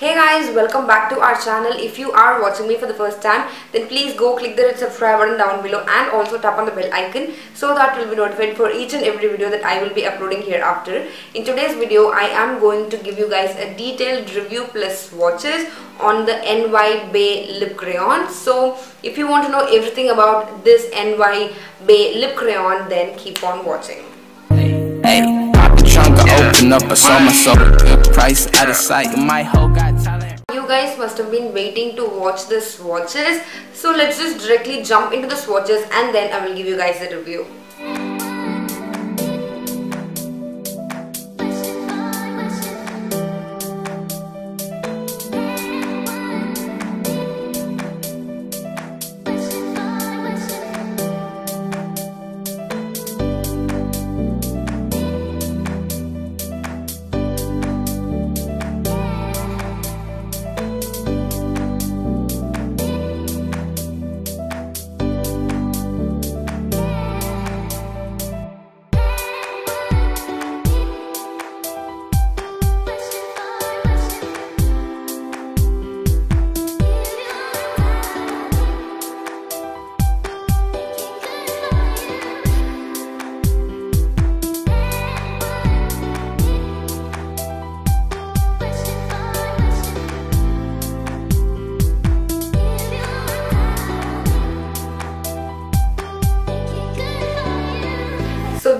Hey guys, welcome back to our channel. If you are watching me for the first time, then please go click the red subscribe button down below and also tap on the bell icon so that you'll be notified for each and every video that I will be uploading hereafter. In today's video, I am going to give you guys a detailed review plus swatches on the NY Bae lip crayon. So if you want to know everything about this NY Bae lip crayon, then keep on watching. Hey, pop the trunk, I open up, I saw myself good price out of sight. My whole got talent. You guys must have been waiting to watch the swatches. So let's just directly jump into the swatches and then I will give you guys a review.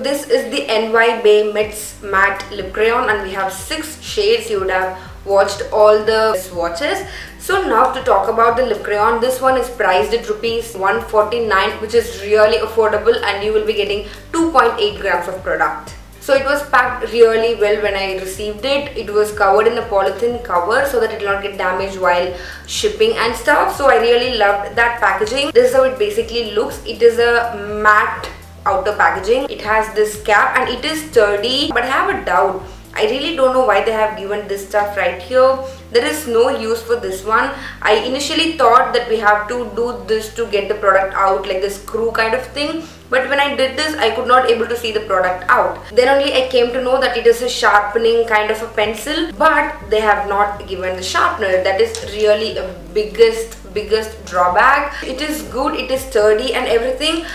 So this is the NY Bae Mets Matte Lip Crayon and we have 6 shades. You would have watched all the swatches. So now to talk about the lip crayon. This one is priced at rupees 149 which is really affordable and you will be getting 2.8 grams of product. So it was packed really well when I received it. It was covered in a polythene cover so that it will not get damaged while shipping and stuff. So I really loved that packaging. This is how it basically looks. It is a matte outer packaging. It has this cap and it is sturdy but I have a doubt. I really don't know why they have given this stuff right here. There is no use for this one. I initially thought that we have to do this to get the product out like the screw kind of thing. But when I did this, I could not able to see the product out. Then only I came to know that it is a sharpening kind of a pencil. But they have not given the sharpener. That is really a biggest biggest drawback. It is good, it is sturdy and everything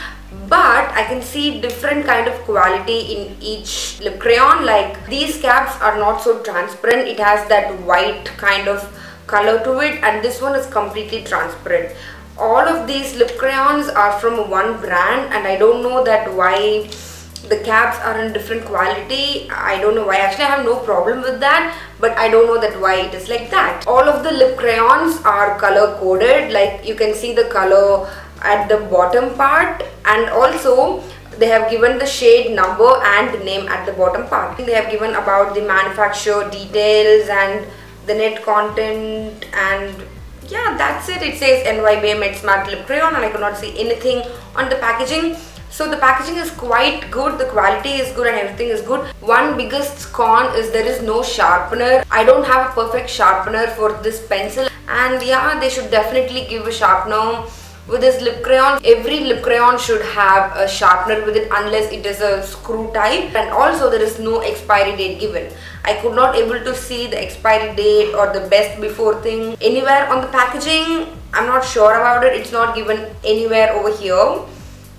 but I can see different kind of quality in each lip crayon like these caps are not so transparent. It has that white kind of color to it and this one is completely transparent. All of these lip crayons are from one brand and I don't know that why the caps are in different quality. I don't know why. Actually I have no problem with that but I don't know that why it is like that. All of the lip crayons are color coded like you can see the color at the bottom part and also they have given the shade number and name at the bottom part. They have given about the manufacturer details and the net content and yeah that's it. It says NY Bae Mets Matte Lip Crayon and I could not see anything on the packaging. So the packaging is quite good, the quality is good and everything is good. One biggest con is there is no sharpener. I don't have a perfect sharpener for this pencil and yeah they should definitely give a sharpener with this lip crayon. Every lip crayon should have a sharpener with it unless it is a screw type. And also there is no expiry date given. I could not able to see the expiry date or the best before thing anywhere on the packaging. I'm not sure about it. It's not given anywhere over here.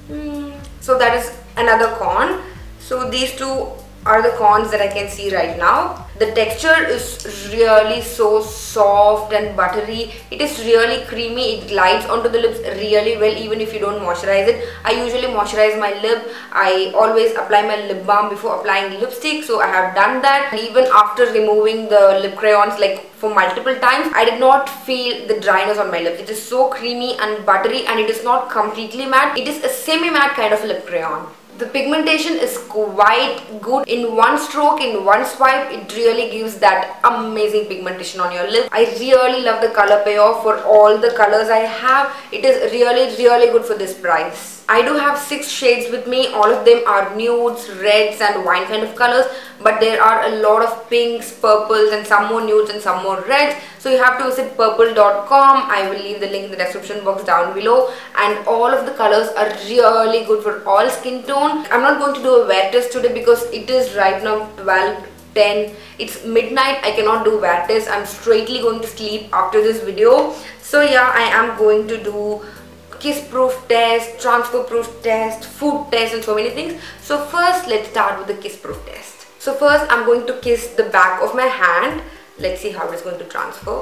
Hmm. so that is another con. So these two are the cons that I can see right now. The texture is really so soft and buttery. It is really creamy. It glides onto the lips really well even if you don't moisturize it. I usually moisturize my lip. I always apply my lip balm before applying the lipstick. So I have done that. And even after removing the lip crayons like for multiple times, I did not feel the dryness on my lips. It is so creamy and buttery and it is not completely matte. It is a semi-matte kind of lip crayon. The pigmentation is quite good. In one stroke, in one swipe, it really gives that amazing pigmentation on your lip. I really love the color payoff for all the colors I have. It is really, really good for this price. I do have six shades with me. All of them are nudes, reds and wine kind of colors. But there are a lot of pinks, purples and some more nudes and some more reds. So you have to visit Purplle.com. I will leave the link in the description box down below. And all of the colors are really good for all skin tone. I'm not going to do a wear test today because it is right now 12 10 it's midnight i cannot do VAT test i'm straightly going to sleep after this video so yeah i am going to do kiss proof test transfer proof test food test and so many things so first let's start with the kiss proof test so first i'm going to kiss the back of my hand. Let's see how it's going to transfer.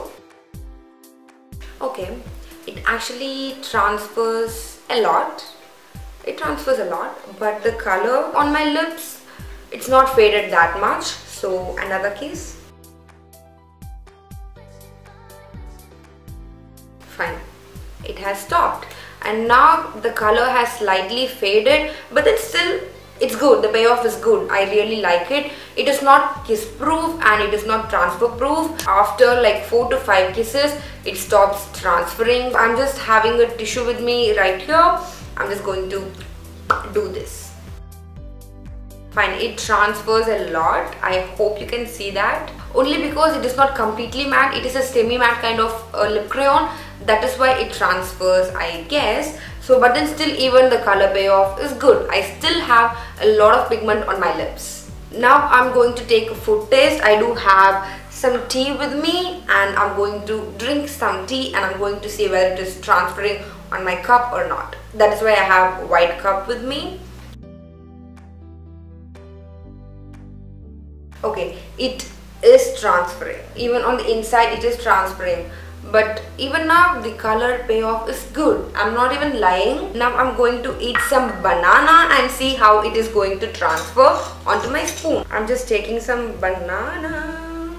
Okay. It actually transfers a lot. It transfers a lot but the color on my lips it's not faded that much. So another kiss. Fine. It has stopped. And now the color has slightly faded but it's still it's good. The payoff is good. I really like it. It is not kiss proof and it is not transfer proof. After like four to five kisses it stops transferring. I'm just having a tissue with me right here. I'm just going to do this. Fine. It transfers a lot. I hope you can see that. Only because it is not completely matte it is a semi matte kind of uh, lip crayon. That is why it transfers I guess so but then still even the color payoff is good. I still have a lot of pigment on my lips. Now I'm going to take a food taste. I do have some tea with me and I'm going to drink some tea and I'm going to see whether it is transferring on my cup or not. That is why I have white cup with me. Okay it is transferring. Even on the inside it is transferring but even now the color payoff is good. I'm not even lying. Now i'm going to eat some banana and see how it is going to transfer onto my spoon. I'm just taking some banana.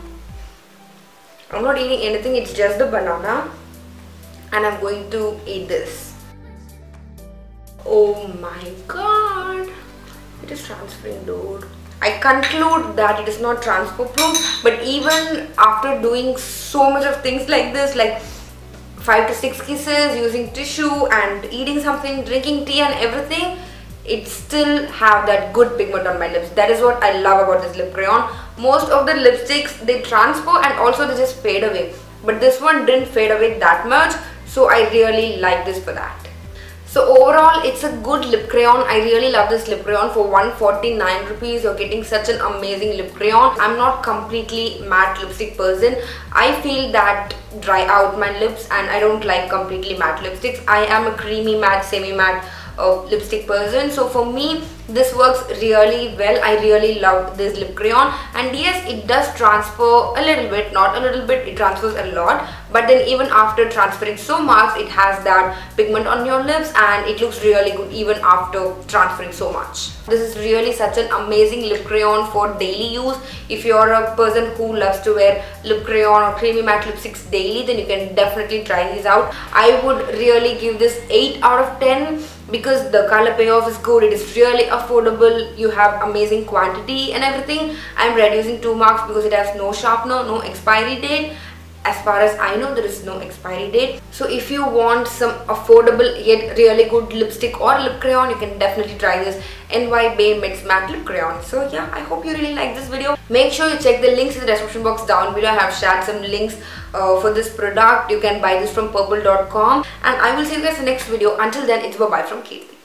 I'm not eating anything. It's just the banana. And i'm going to eat this. Oh my god. It is transferring dude I conclude that it is not transfer proof but even after doing so much of things like this like 5 to 6 kisses using tissue and eating something drinking tea and everything it still have that good pigment on my lips. That is what I love about this lip crayon. Most of the lipsticks they transfer and also they just fade away. But this one didn't fade away that much so I really like this for that so overall it's a good lip crayon. I really love this lip crayon for 149 rupees. You're getting such an amazing lip crayon. I'm not completely matte lipstick person. I feel that dry out my lips and I don't like completely matte lipsticks. I am a creamy matte, semi matte uh, lipstick person. So for me this works really well. I really love this lip crayon. And yes it does transfer a little bit not a little bit it transfers a lot. But then even after transferring so much it has that pigment on your lips and it looks really good even after transferring so much. This is really such an amazing lip crayon for daily use. If you're a person who loves to wear lip crayon or creamy matte lipsticks daily then you can definitely try these out. I would really give this 8 out of 10 because the color payoff is good. It is really affordable. You have amazing quantity and everything. I'm reducing two marks because it has no sharpener no expiry date as far as I know there is no expiry date. So if you want some affordable yet really good lipstick or lip crayon you can definitely try this NY Bae Mets Matte Lip Crayon. So yeah I hope you really like this video. Make sure you check the links in the description box down below. I have shared some links uh, for this product. You can buy this from Purplle.com and I will see you guys in the next video. Until then it's bye bye from Keerthi